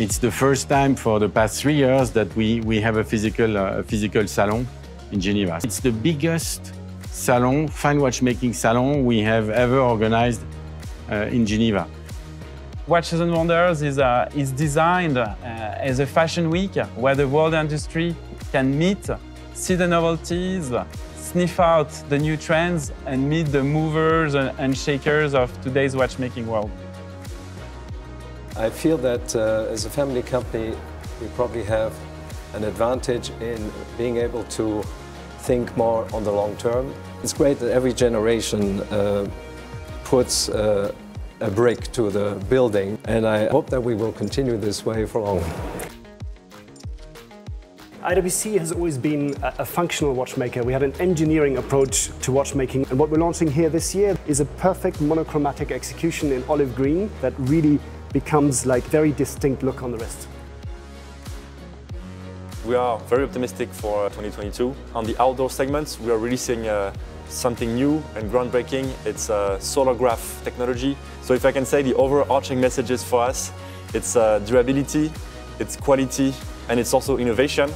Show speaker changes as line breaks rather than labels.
It's the first time for the past three years that we, we have a physical, uh, physical salon in Geneva. It's the biggest salon, fine watchmaking salon we have ever organized uh, in Geneva.
Watches and Wonders is, uh, is designed uh, as a fashion week where the world industry can meet, see the novelties, sniff out the new trends, and meet the movers and shakers of today's watchmaking world.
I feel that uh, as a family company, we probably have an advantage in being able to think more on the long term. It's great that every generation uh, puts uh, a brick to the building, and I hope that we will continue this way for long.
IWC has always been a, functional watchmaker. We had an engineering approach to watchmaking, and what we're launching here this year is a perfect monochromatic execution in olive green that really becomes like very distinct look on the wrist.
We are very optimistic for 2022. On the outdoor segments, we are releasing uh, something new and groundbreaking. It's uh, Solargraph technology. So if I can say the overarching messages for us, it's uh, durability, it's quality, and it's also innovation.